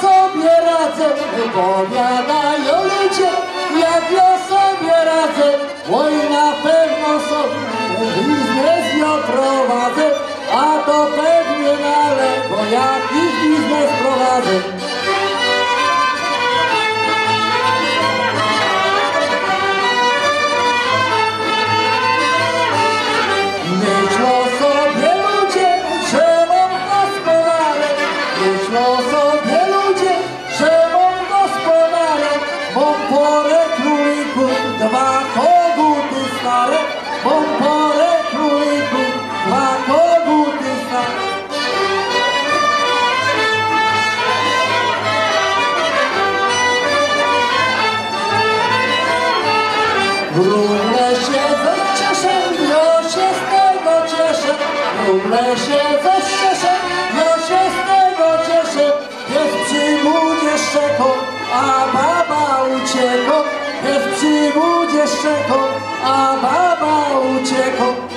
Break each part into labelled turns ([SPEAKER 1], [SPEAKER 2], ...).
[SPEAKER 1] sobie radzę, wypowiadają ludzie, jak ja sobie radzę, oj na pewno sobie biznes ja prowadzę, a to pewnie nale, bo ja Rumle się cieszę, ja się z tego cieszę. Rumle się cieszę, ja się z tego cieszę. Jest przy budzie szczeko, a baba uciekła. Jest przy budzie szczeko, a baba uciekła.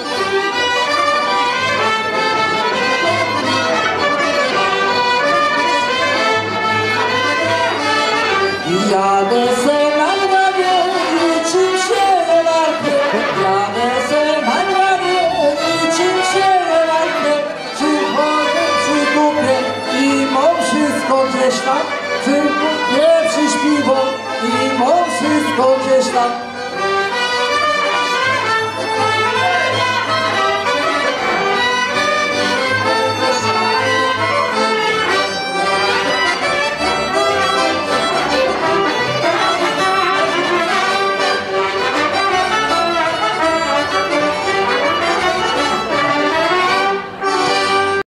[SPEAKER 1] Wszystko gdzieś tam. Przykupię przy śpiwo i mam wszystko gdzieś tam.